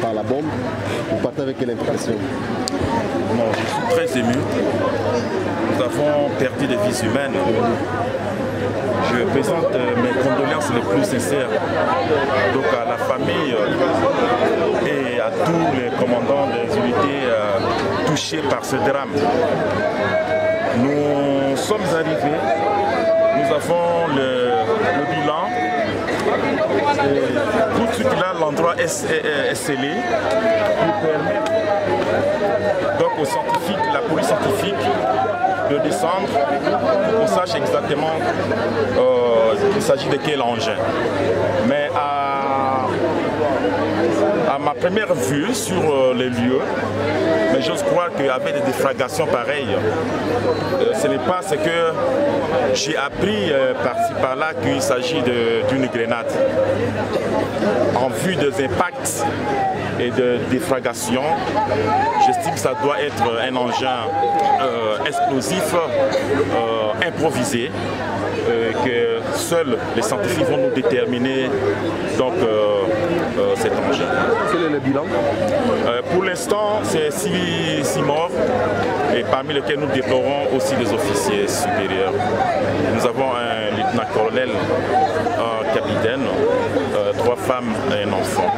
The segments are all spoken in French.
Par la bombe, vous partez avec quelle impression Non, je suis très ému. Nous avons perdu des vies humaines. Je présente euh, mes condoléances les plus sincères donc à la famille euh, et à tous les commandants des unités euh, par ce drame. Nous sommes arrivés, nous avons le, bilan. Et tout de suite là, l'endroit est, scellé pour permettre donc aux scientifiques, la police scientifique, de descendre pour qu'on sache exactement euh, il s'agit de quel engin. Mais à, à ma première vue sur euh, les lieux, mais j'ose croire avait des déflagrations pareilles. Euh, ce n'est pas ce que j'ai appris euh, par-ci par-là qu'il s'agit d'une grenade. En vue des impacts et de déflagration, j'estime que ça doit être un engin explosif improvisé que seuls les scientifiques vont nous déterminer donc euh, euh, cet engin. Quel est le bilan? Euh, pour l'instant, c'est six, six morts, et parmi lesquels nous déplorons aussi des officiers supérieurs. Nous avons un lieutenant-colonel, un capitaine, euh, trois femmes et un enfant.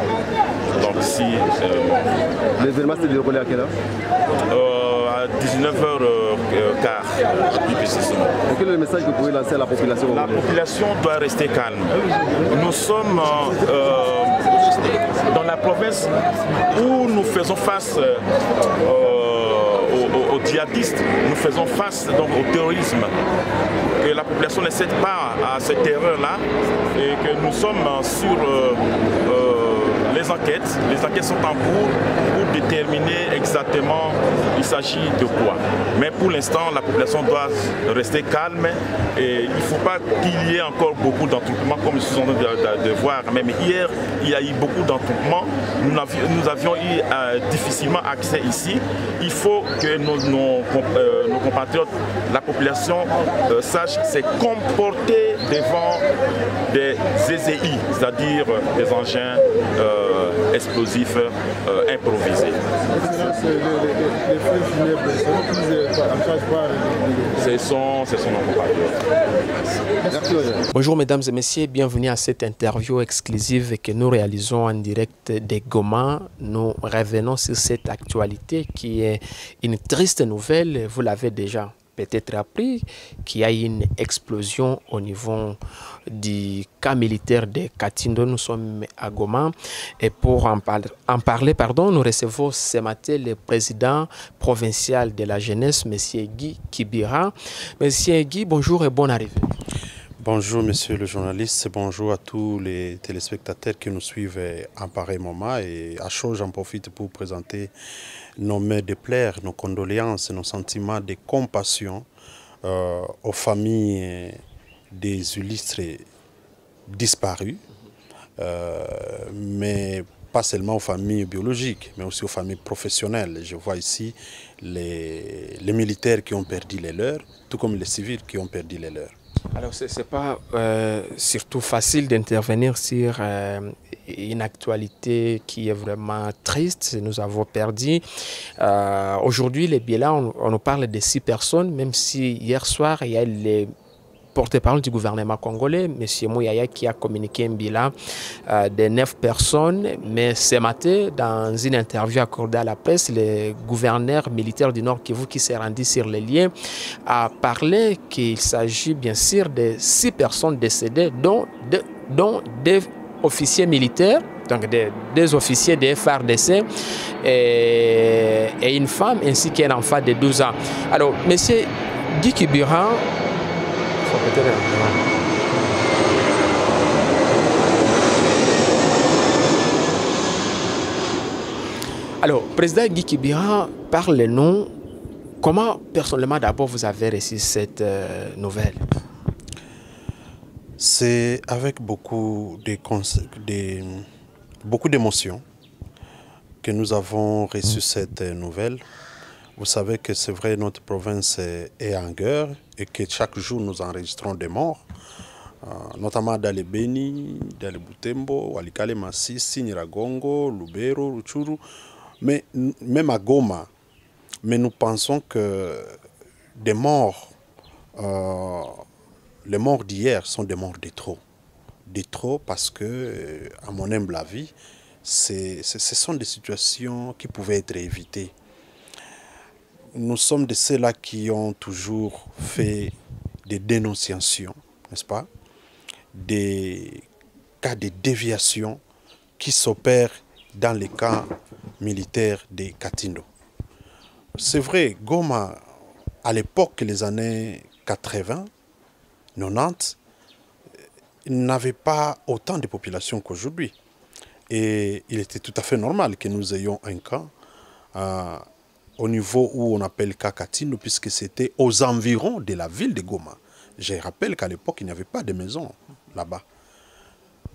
Donc six euh, morts. Les événements s'étaient déroulés à quelle heure? Euh, 19h15, plus précisément. Et Quel est le message que vous pouvez lancer à la population La population doit rester calme. Nous sommes euh, euh, dans la province où nous faisons face euh, aux, djihadistes, nous faisons face donc au terrorisme. Que la population ne cède pas à cette erreur-là et que nous sommes euh, sur euh, euh, enquêtes. Les enquêtes sont en cours pour déterminer exactement il s'agit de quoi. Mais pour l'instant, la population doit rester calme et il ne faut pas qu'il y ait encore beaucoup d'attroupements comme nous sommes en train de, voir. Même hier, il y a eu beaucoup d'attroupements. Nous, avions- eu euh, difficilement accès ici. Il faut que nos, euh, compatriotes, la population, euh, sache se comporter devant des ZZI, c'est-à-dire euh, des engins explosifs euh, improvisés. Ce sont, ce sont nos compatriotes. Merci, Roger. Bonjour mesdames et messieurs, bienvenue à cette interview exclusive que nous réalisons en direct des Goma. Nous revenons sur cette actualité qui est une triste nouvelle, vous l'avez déjà peut-être appris, qu'il y a une explosion au niveau du camp militaire de Katindo. Nous sommes à Goma et pour en, en parler, pardon, nous recevons ce matin le président provincial de la jeunesse, M. Guy Kibira. Monsieur Guy, bonjour et bonne arrivée. Bonjour monsieur le journaliste, bonjour à tous les téléspectateurs qui nous suivent en pareil moment et à chaud j'en profite pour présenter nos mains de plaire, nos condoléances, nos sentiments de compassion euh, aux familles des illustres disparus, euh, mais pas seulement aux familles biologiques, mais aussi aux familles professionnelles. Je vois ici les militaires qui ont perdu les leurs, tout comme les civils qui ont perdu les leurs. Alors, ce n'est pas euh, surtout facile d'intervenir sur euh, une actualité qui est vraiment triste. Nous avons perdu. Euh, Aujourd'hui, les bilans, on, on nous parle de six personnes, même si hier soir, il y a les porte-parole du gouvernement congolais, M. Mouyaya, qui a communiqué un bilan euh, de neuf personnes. Mais ce matin, dans une interview accordée à la presse, le gouverneur militaire du Nord Kivu, qui s'est rendu sur les liens, a parlé qu'il s'agit bien sûr de six personnes décédées, dont, deux- dont des officiers militaires, donc des, des officiers de FRDC et, une femme ainsi qu'un enfant de 12 ans. Alors, M. Guy Alors, président Guy Kibira, parlez-nous comment personnellement d'abord vous avez reçu cette euh, nouvelle? C'est avec beaucoup de cons- de- beaucoup d'émotions que nous avons reçu cette nouvelle. Vous savez que c'est vrai, notre province est en guerre et que chaque jour nous enregistrons des morts, euh, notamment dans les Beni, dans les Butembo, Walikale Massissi, Niragongo, Lubero, Ruchuru, mais même à Goma. Mais nous pensons que des morts, euh, les morts d'hier sont des morts de trop. De trop parce que, euh, à mon humble avis, ce sont des situations qui pouvaient être évitées. Nous sommes de ceux-là qui ont toujours fait des dénonciations, n'est-ce pas? Des cas de déviation qui s'opèrent dans les camps militaires de Katindo. C'est vrai, Goma, à l'époque, les années 80, 90, n'avait pas autant de population qu'aujourd'hui. Et il était tout à fait normal que nous ayons un camp euh, au niveau où on appelle Kakatino, puisque c'était aux environs de la ville de Goma. Je rappelle qu'à l'époque, il n'y avait pas de maison là-bas.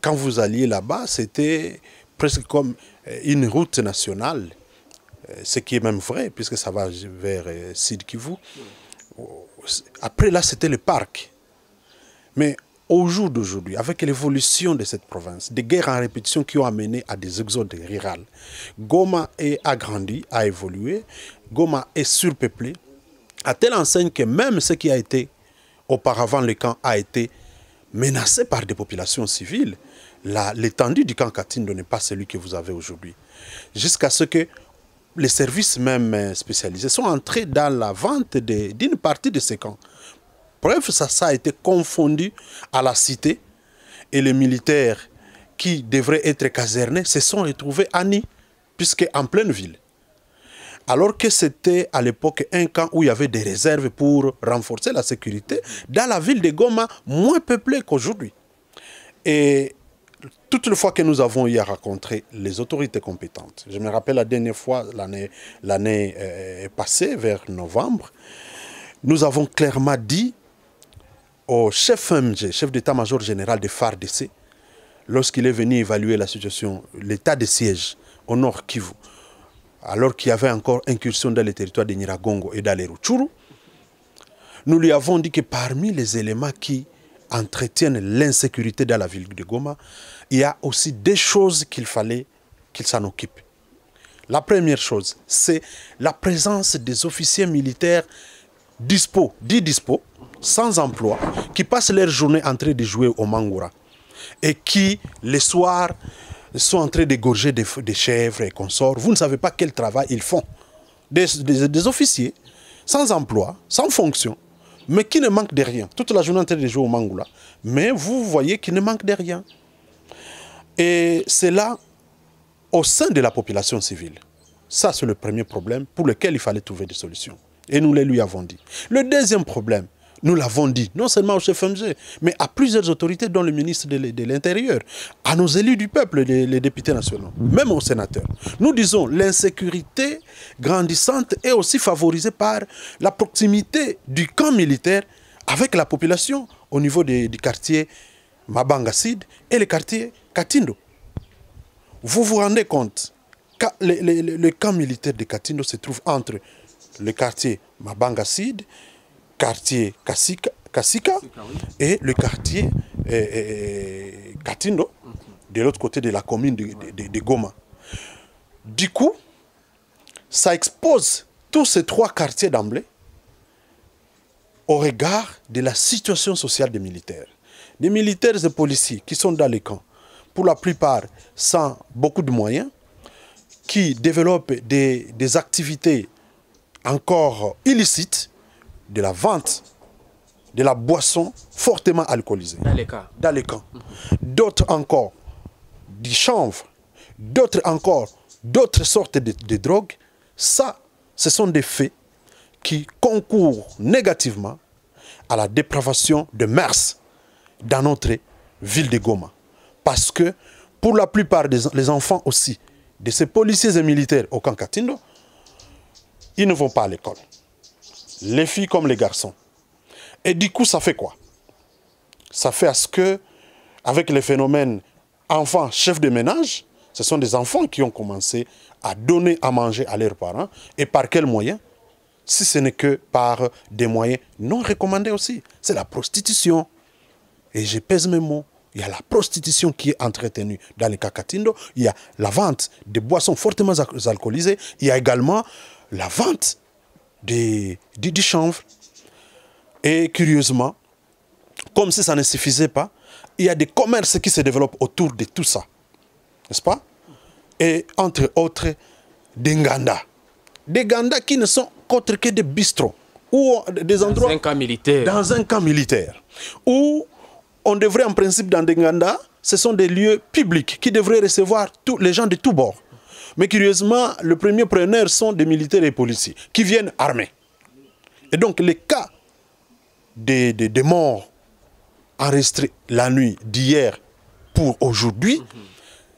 Quand vous alliez là-bas, c'était presque comme euh, une route nationale, euh, ce qui est même vrai, puisque ça va vers Sid Kivu. Après, là, c'était le parc. Mais au jour d'aujourd'hui, avec l'évolution de cette province, des guerres en répétition qui ont amené à des exodes rurales, Goma est agrandi, a évolué, Goma est surpeuplé, à telle enseigne que même ce qui a été auparavant le camp a été menacé par des populations civiles. L'étendue du camp Katindo n'est pas celui que vous avez aujourd'hui. Jusqu'à ce que les services même spécialisés sont entrés dans la vente d'une partie de ces camps. Bref, ça, ça a été confondu à la cité et les militaires qui devraient être casernés se sont retrouvés à Nîmes, puisque en pleine ville. Alors que c'était à l'époque un camp où il y avait des réserves pour renforcer la sécurité dans la ville de Goma, moins peuplée qu'aujourd'hui. Et toutes les fois que nous avons eu à rencontrer les autorités compétentes, je me rappelle la dernière fois, l'année euh, passée, vers novembre, nous avons clairement dit au chef MG, chef d'état-major général de FARDC, lorsqu'il est venu évaluer la situation, l'état de siège au nord Kivu, alors qu'il y avait encore incursion dans les territoires de Niragongo et dans les nous lui avons dit que parmi les éléments qui entretiennent l'insécurité dans la ville de Goma, il y a aussi des choses qu'il fallait qu'il s'en occupe. La première chose, c'est la présence des officiers militaires dispo, dits dispo, sans emploi, qui passent leur journée en train de jouer au Mangoura et qui, le soir, sont en train d'égorger des, chèvres et consorts. Vous ne savez pas quel travail ils font. Des, officiers sans emploi, sans fonction, mais qui ne manquent de rien. Toute la journée en train de jouer au Mangoura, mais vous voyez qu'ils ne manquent de rien. Et c'est là, au sein de la population civile. Ça, c'est le premier problème pour lequel il fallait trouver des solutions. Et nous les lui avons dit. Le deuxième problème, nous l'avons dit, non seulement au chef MG, mais à plusieurs autorités, dont le ministre de l'Intérieur, à nos élus du peuple, les, députés nationaux, même aux sénateurs. Nous disons l'insécurité grandissante est aussi favorisée par la proximité du camp militaire avec la population au niveau des, du quartier Mabangasid et le quartier Katindo. Vous vous rendez compte le camp militaire de Katindo se trouve entre le quartier Mabangasid quartier Kasika, Kasika et le quartier eh, eh, Katindo, de l'autre côté de la commune de, de, de, Goma. Du coup, ça expose tous ces trois quartiers d'emblée au regard de la situation sociale des militaires. Des militaires et policiers qui sont dans les camps, pour la plupart sans beaucoup de moyens, qui développent des, des activités encore illicites, de la vente de la boisson fortement alcoolisée. Dans les cas. Dans les camps. D'autres encore, du chanvre. D'autres encore, d'autres sortes de, de drogues. Ça, ce sont des faits qui concourent négativement à la dépravation de mers dans notre ville de Goma. Parce que pour la plupart des les enfants aussi, de ces policiers et militaires au camp Katindo, ils ne vont pas à l'école les filles comme les garçons. Et du coup, ça fait quoi? Ça fait à ce que, avec les phénomènes enfants, chef de ménage, Ce sont des enfants qui ont commencé à donner à manger à leurs parents. Et par quels moyens? Si ce n'est que par des moyens non recommandés aussi. C'est la prostitution. Et je pèse mes mots. Il y a la prostitution qui est entretenue dans les cacatindo. Il y a la vente de boissons fortement alcoolisées. Il y a également la vente du, du chanvre. Et curieusement, comme si ça ne suffisait pas, il y a des commerces qui se développent autour de tout ça. N'est-ce pas? Et entre autres, des Nganda. Des Nganda qui ne sont qu'autre que des bistrots. Ou des endroits. Dans un camp militaire. Dans un camp militaire. Où on devrait, en principe, dans des Nganda, ce sont des lieux publics qui devraient recevoir tous les gens de tous bords. Mais curieusement, le premier preneur sont des militaires et policiers qui viennent armés. Et donc, les cas des, des, morts enregistrés la nuit d'hier pour aujourd'hui,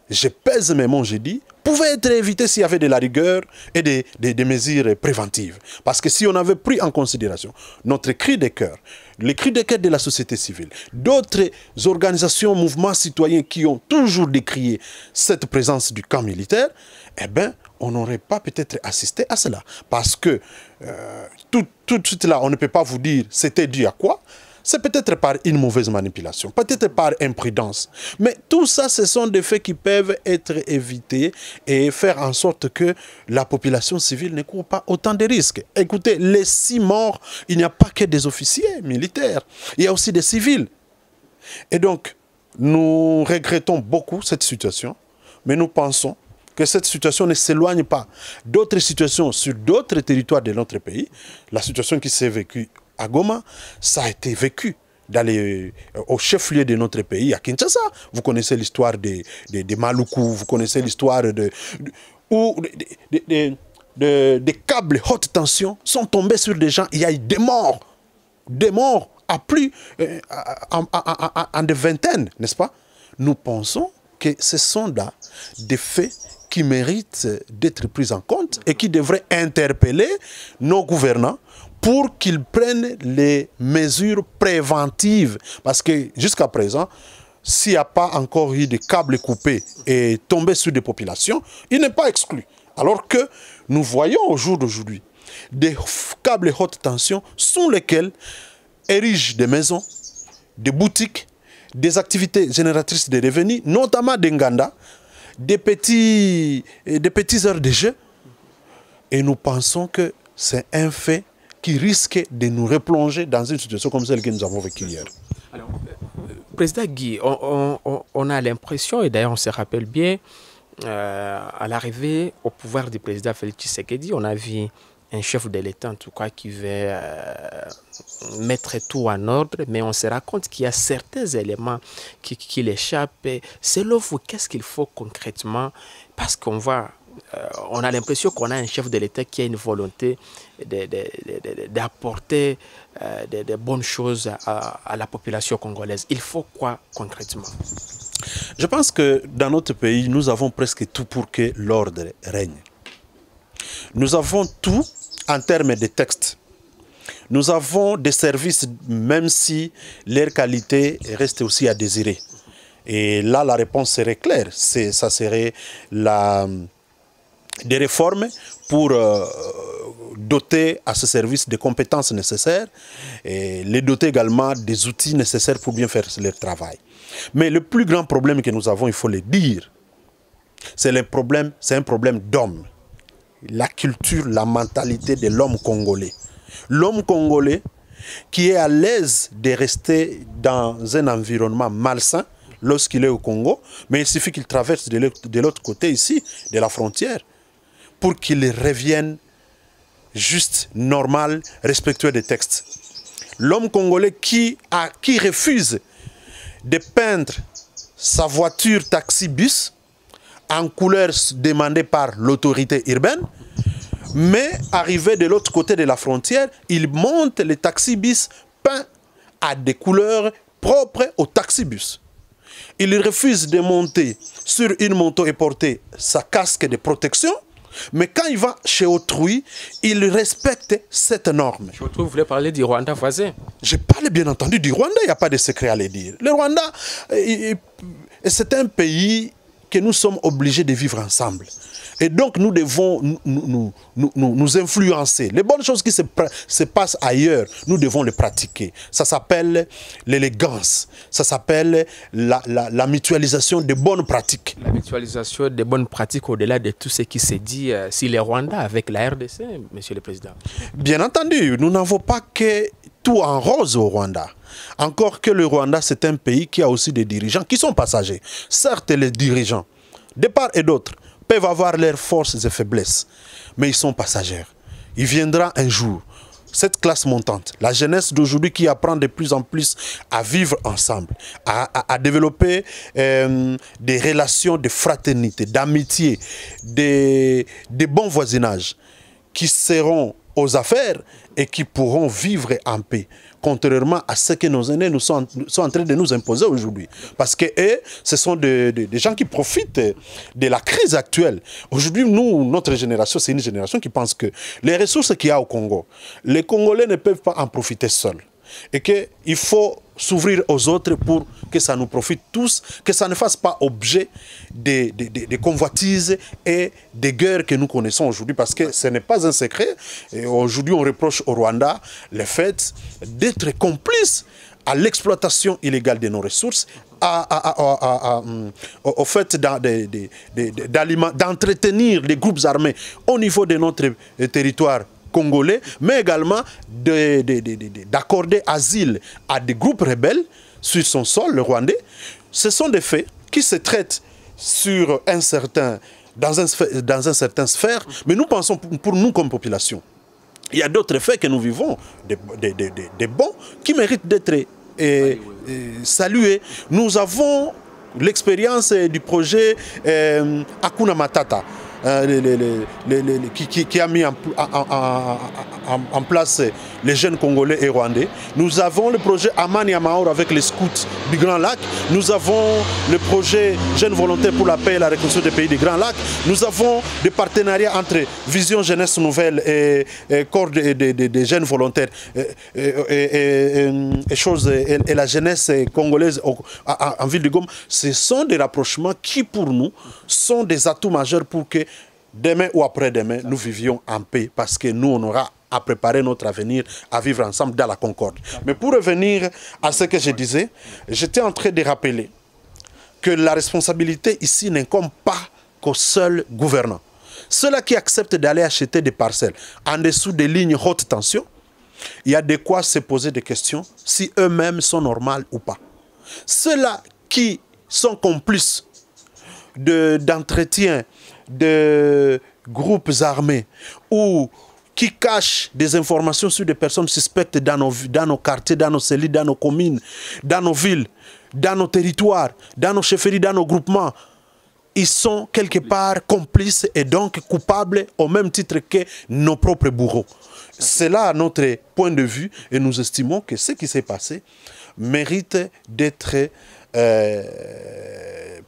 je pèse mes mots, j'ai dit, pouvaient être évités s'il y avait de la rigueur et des, des, mesures préventives. Parce que si on avait pris en considération notre cri de cœur, les cris de cœur de la société civile, d'autres organisations, mouvements citoyens qui ont toujours décrié cette présence du camp militaire, eh bien, on n'aurait pas peut-être assisté à cela. Parce que euh, tout, tout de suite là, on ne peut pas vous dire c'était dû à quoi. C'est peut-être par une mauvaise manipulation, peut-être par imprudence. Mais tout ça, ce sont des faits qui peuvent être évités et faire en sorte que la population civile ne court pas autant de risques. Écoutez, les six morts, il n'y a pas que des officiers militaires, il y a aussi des civils. Et donc, nous regrettons beaucoup cette situation, mais nous pensons que cette situation ne s'éloigne pas d'autres situations sur d'autres territoires de notre pays. La situation qui s'est vécue à Goma, ça a été vécu euh, au chef-lieu de notre pays, à Kinshasa. Vous connaissez l'histoire des, des, vous connaissez l'histoire de, de, où des câbles haute tension sont tombés sur des gens. Il y a eu des morts, des morts à plus, euh, en, en, de vingtaines, n'est-ce pas? Nous pensons que ce sont là des faits qui méritent d'être pris en compte et qui devraient interpeller nos gouvernants pour qu'ils prennent les mesures préventives. Parce que jusqu'à présent, s'il n'y a pas encore eu de câbles coupés et tombés sur des populations, il n'est pas exclu. Alors que nous voyons au jour d'aujourd'hui des câbles haute tension sous lesquels érigent des maisons, des boutiques, des activités génératrices de revenus, notamment des Nganda, des petits, des petits heures de jeu. Et nous pensons que c'est un fait qui risque de nous replonger dans une situation comme celle que nous avons vécue hier. Euh, Président Guy, on, a l'impression, et d'ailleurs on se rappelle bien, euh, à l'arrivée au pouvoir du président Félix Tshisekedi, on a vu un chef de l'État en tout cas qui veut euh, mettre tout en ordre, mais on se rend compte qu'il y a certains éléments qui, qui l'échappent. Selon vous, qu'est-ce qu'il faut concrètement? Parce qu'on voit on a l'impression qu'on a un chef de l'État qui a une volonté d'apporter euh, des bonnes choses à, à, la population congolaise. Il faut quoi concrètement? Je pense que dans notre pays, nous avons presque tout pour que l'ordre règne. Nous avons tout en termes de textes. Nous avons des services, même si leur qualité reste aussi à désirer. Et là, la réponse serait claire. Ça serait la, des réformes pour euh, doter à ce service des compétences nécessaires et les doter également des outils nécessaires pour bien faire leur travail. Mais le plus grand problème que nous avons, il faut le dire, c'est un problème d'homme. La culture, la mentalité de l'homme congolais. L'homme congolais qui est à l'aise de rester dans un environnement malsain lorsqu'il est au Congo, mais il suffit qu'il traverse de l'autre côté ici, de la frontière, pour qu'il revienne juste, normal, respectueux des textes. L'homme congolais qui, refuse de peindre sa voiture taxi-bus en couleur demandée par l'autorité urbaine, mais arrivé de l'autre côté de la frontière, il monte les taxi-bus peints à des couleurs propres au taxi-bus. Il refuse de monter sur une moto et porter sa casque de protection mais quand il va chez autrui, il respecte cette norme. Vous voulez parler du Rwanda voisin Je parle bien entendu du Rwanda, il n'y a pas de secret à le dire. Le Rwanda, c'est un pays que nous sommes obligés de vivre ensemble. Et donc, nous devons nous, nous, nous, nous influencer. Les bonnes choses qui se, se, passent ailleurs, nous devons les pratiquer. Ça s'appelle l'élégance. Ça s'appelle la, la, la, mutualisation des bonnes pratiques. La mutualisation des bonnes pratiques au-delà de tout ce qui s'est dit euh, sur les Rwandais avec la RDC, Monsieur le Président. Bien entendu, nous n'avons pas que tout en rose au Rwanda. Encore que le Rwanda, c'est un pays qui a aussi des dirigeants qui sont passagers. Certes, les dirigeants, de part et d'autre, peuvent avoir leurs forces et faiblesses, mais ils sont passagers. Il viendra un jour, cette classe montante, la jeunesse d'aujourd'hui qui apprend de plus en plus à vivre ensemble, à, développer euh, des relations de fraternité, d'amitié, de, de bon voisinage, qui seront aux affaires et qui pourront vivre en paix, contrairement à ce que nos aînés nous sont, sont en train de nous imposer aujourd'hui. Parce que eux, ce sont des de, de gens qui profitent de la crise actuelle. Aujourd'hui, nous, notre génération, c'est une génération qui pense que les ressources qu'il y a au Congo, les Congolais ne peuvent pas en profiter seuls. Et qu'il faut s'ouvrir aux autres pour que ça nous profite tous, que ça ne fasse pas objet des de, de, de, convoitises et des guerres que nous connaissons aujourd'hui, parce que ce n'est pas un secret. Aujourd'hui, on reproche au Rwanda le fait d'être complice à l'exploitation illégale de nos ressources, à, à, au fait d'entretenir les groupes armés au niveau de notre territoire congolais, mais également d'accorder asile à des groupes rebelles sur son sol, le Rwandais. Ce sont des faits qui se traitent sur un certain, dans, un, dans un certain sphère, mais nous pensons pour nous comme population. Il y a d'autres faits que nous vivons, des, bons, qui méritent d'être euh, euh, salués. Nous avons l'expérience du projet euh, Akuna Matata. Euh, les, les, les, qui, qui, a mis en, en, en, place les jeunes Congolais et Rwandais. Nous avons le projet Amani Amaor avec les scouts du Grand Lac. Nous avons le projet Jeunes Volontaires pour la paix et la reconstruction des pays du Grand Lac. Nous avons des partenariats entre Vision Jeunesse Nouvelle et, et Corps des de, de, de, jeunes volontaires et, et, choses, et, la jeunesse congolaise en ville de Goma. Ce sont des rapprochements qui, pour nous, sont des atouts majeurs pour que demain ou après-demain, nous vivions en paix parce que nous, on aura à préparer notre avenir, à vivre ensemble dans la concorde. Mais pour revenir à ce que je disais, j'étais en train de rappeler que la responsabilité ici n'incombe pas qu'au seul gouvernant. Ceux-là qui acceptent d'aller acheter des parcelles en dessous des lignes haute tension, il y a de quoi se poser des questions si eux-mêmes sont normaux ou pas. Ceux-là qui sont complices d'entretien de, de groupes armés ou qui cachent des informations sur des personnes suspectes dans nos, dans nos quartiers, dans nos cellules, dans nos communes, dans nos villes, dans nos territoires, dans nos chefferies, dans nos groupements, ils sont quelque part complices et donc coupables au même titre que nos propres bourreaux. C'est là notre point de vue et nous estimons que ce qui s'est passé mérite d'être euh,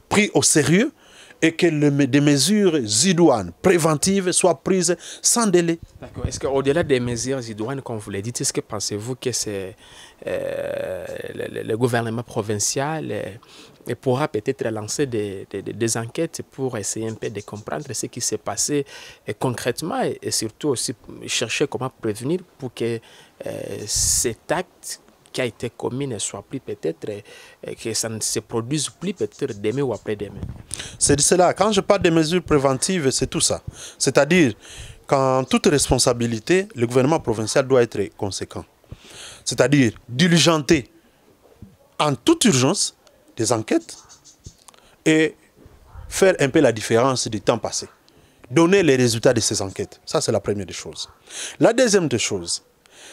pris au sérieux et que des mesures idoines préventives soient prises sans délai. D'accord. Est-ce qu'au-delà des mesures idoines, comme vous l'avez dit, est-ce que pensez-vous que euh, le, gouvernement provincial euh, pourra peut-être lancer des, enquêtes pour essayer un peu de comprendre ce qui s'est passé euh, concrètement et, surtout aussi chercher comment prévenir pour que cet acte qui a été commis ne soit plus peut-être, euh, que ça ne se produise plus peut-être demain ou après-demain. C'est de cela. Quand je parle des mesures préventives, c'est tout ça. C'est-à-dire qu'en toute responsabilité, le gouvernement provincial doit être conséquent. C'est-à-dire diligenter en toute urgence des enquêtes et faire un peu la différence du temps passé. Donner les résultats de ces enquêtes. Ça, c'est la première des choses. La deuxième des choses,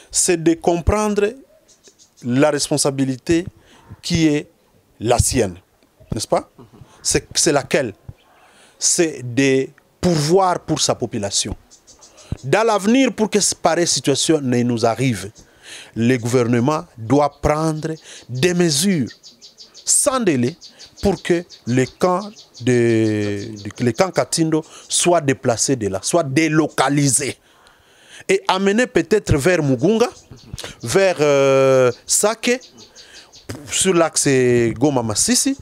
c'est de comprendre la responsabilité qui est la sienne. N'est-ce pas? C'est laquelle? C'est de pourvoir pour sa population. Dans l'avenir, pour que pareille situation ne nous arrive, le gouvernement doit prendre des mesures sans délai pour que le camp de, de le camp Katindo soit déplacé de là, soit délocalisé et amené peut-être vers Mugunga, vers euh, Sake, sur l'axe Goma-Massissi,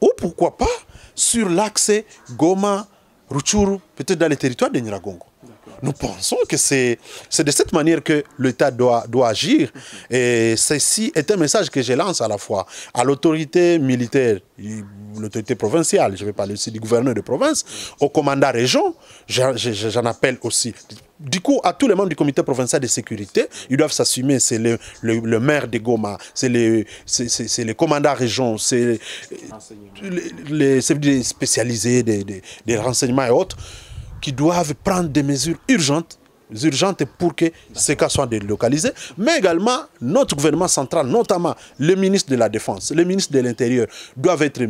ou pourquoi pas sur l'axe Goma, Ruchuru, peut-être dans les territoires de Niragongo. Nous pensons que c'est de cette manière que l'État doit, doit agir. Et ceci est un message que je lance à la fois à l'autorité militaire, l'autorité provinciale, je vais parler aussi du gouverneur de province, au commandant région, j'en appelle aussi. Du coup, à tous les membres du comité provincial de sécurité, ils doivent s'assumer. C'est le, le, maire de Goma, c'est les commandants région, c'est les, les, spécialisés des, des, des renseignements et autres qui doivent prendre des mesures urgentes urgentes pour que ces cas soient délocalisés, mais également notre gouvernement central, notamment le ministre de la Défense, le ministre de l'Intérieur, doivent être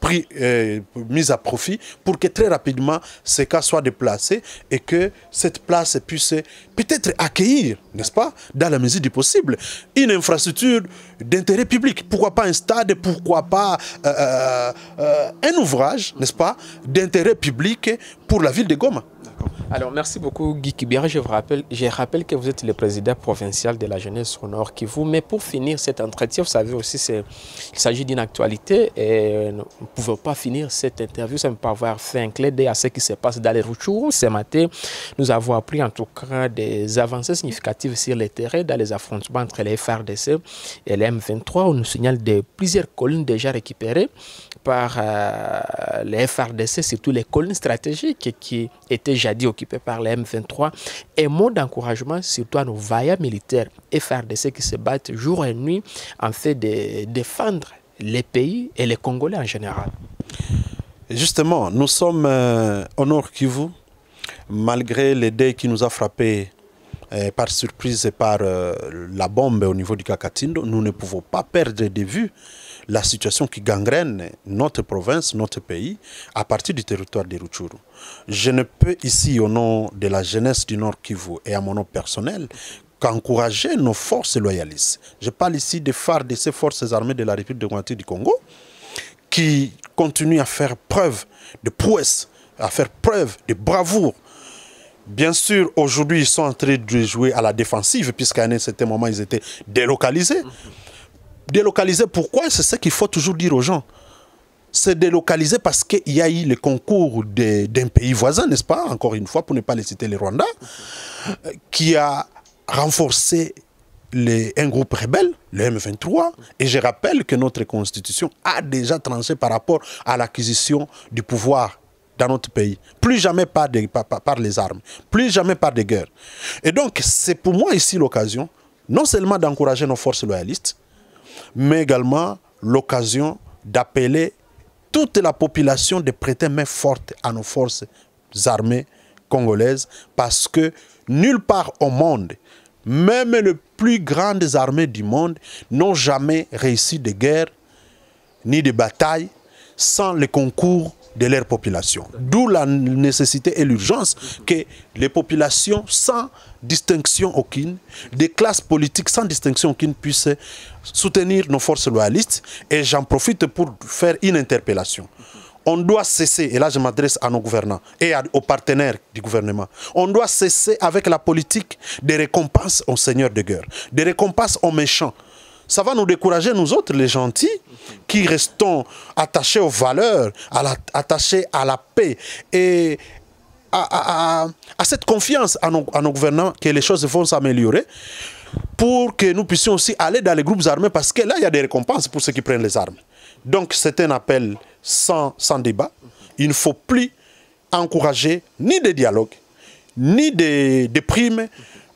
pris, euh, mise à profit pour que très rapidement ces cas soient déplacés et que cette place puisse peut-être accueillir, n'est-ce pas, dans la mesure du possible, une infrastructure d'intérêt public. Pourquoi pas un stade, pourquoi pas euh, euh, un ouvrage, n'est-ce pas, d'intérêt public pour la ville de Goma. Alors, merci beaucoup, Guy Kibira. Je vous rappelle, que vous êtes le président provincial de la jeunesse au Nord Kivu. Mais pour finir cet entretien, vous savez aussi qu'il s'agit d'une actualité et nous ne pouvons pas finir cette interview sans pas avoir fait un clé à ce qui se passe dans les Rutshuru. Ce matin, nous avons appris en tout cas des avancées significatives sur les terrains dans les affrontements entre les FRDC et les M23. On nous signale de plusieurs collines déjà récupérées par euh, les FRDC, surtout les colonies stratégiques qui étaient jadis occupées par les M23. Et mot d'encouragement surtout à nos vaillants militaires FRDC qui se battent jour et nuit en fait de défendre les pays et les Congolais en général. Justement, nous sommes euh, au Nord Kivu, malgré les dés qui nous a frappés euh, par surprise et par la bombe au niveau du Kakatindo, nous ne pouvons pas perdre de vue la situation qui gangrène notre province, notre pays, à partir du territoire de Rutshuru. Je ne peux ici, au nom de la jeunesse du Nord Kivu et à mon nom personnel, qu'encourager nos forces loyalistes. Je parle ici des phares de ces forces armées de la République démocratique du Congo, qui continuent à faire preuve de prouesse, à faire preuve de bravoure Bien sûr, aujourd'hui, ils sont en train de jouer à la défensive, puisqu'à un certain moment, ils étaient délocalisés. Délocaliser, pourquoi C'est ce qu'il faut toujours dire aux gens? C'est délocaliser parce qu'il y a eu le concours d'un pays voisin, n'est-ce pas? Encore une fois, pour ne pas les citer, le Rwanda, qui a renforcé les, un groupe rebelle, le M23. Et je rappelle que notre constitution a déjà tranché par rapport à l'acquisition du pouvoir dans notre pays. Plus jamais par, par, les armes, plus jamais par des guerres. Et donc, c'est pour moi ici l'occasion, non seulement d'encourager nos forces loyalistes, mais également l'occasion d'appeler toute la population de prêter main forte à nos forces armées congolaises parce que nulle part au monde, même les plus grandes armées du monde n'ont jamais réussi de guerre ni de bataille sans le concours de leur population. D'où la nécessité et l'urgence que les populations, sans distinction aucune, des classes politiques sans distinction aucune, puissent soutenir nos forces loyalistes. Et j'en profite pour faire une interpellation. On doit cesser, et là je m'adresse à nos gouvernants et aux partenaires du gouvernement, on doit cesser avec la politique des récompenses aux seigneurs de guerre, des récompenses aux méchants, ça va nous décourager, nous autres, les gentils, qui restons attachés aux valeurs, attachés à la paix et à, cette confiance à nos, gouvernants que les choses vont s'améliorer pour que nous puissions aussi aller dans les groupes armés parce que là, il y a des récompenses pour ceux qui prennent les armes. Donc, c'est un appel sans, sans débat. Il ne faut plus encourager ni des dialogues, ni des, des primes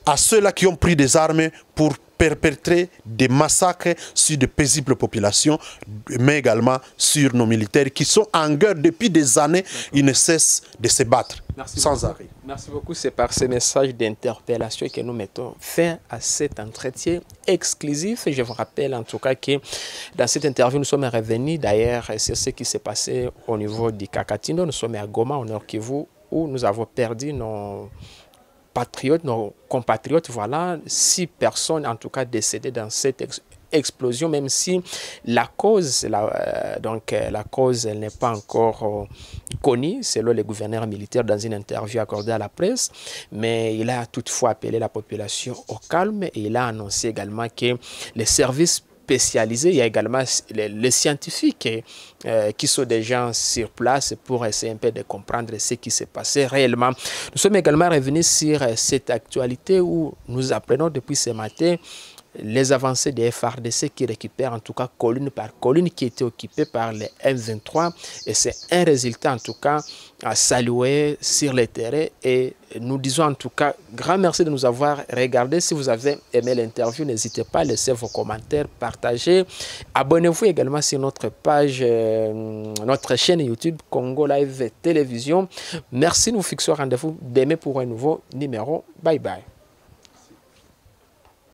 à ceux-là qui ont pris des armes pour perpétrer des massacres sur de paisibles populations, mais également sur nos militaires qui sont en guerre depuis des années. Ils ne cessent de se battre sans arrêt. Merci beaucoup. C'est par ces messages d'interpellation que nous mettons fin à cet entretien exclusif. Je vous rappelle en tout cas que dans cette interview, nous sommes revenus d'ailleurs sur ce qui s'est passé au niveau du Kakatino. Nous sommes à Goma, au Nord Kivu, où nous avons perdu nos patriotes, nos compatriotes, voilà, six personnes en tout cas décédées dans cette explosion, même si la cause, euh, donc, euh, la cause n'est pas encore euh, connue, selon le gouverneur militaire dans une interview accordée à la presse, mais il a toutefois appelé la population au calme et il a annoncé également que les services spécialisés, il y a également les, scientifiques euh, qui sont des gens sur place pour essayer un peu de comprendre ce qui s'est passé réellement. Nous sommes également revenus sur cette actualité où nous apprenons depuis ce matin les avancées des FRDC qui récupèrent en tout cas colline par colline qui était occupée par les M23 et c'est un résultat en tout cas à saluer sur le terrain et nous disons en tout cas grand merci de nous avoir regardé. Si vous avez aimé l'interview, n'hésitez pas à laisser vos commentaires, partager. Abonnez-vous également sur notre page, euh, notre chaîne YouTube Congo Live Télévision. Merci, nous fixons rendez-vous demain pour un nouveau numéro. Bye bye.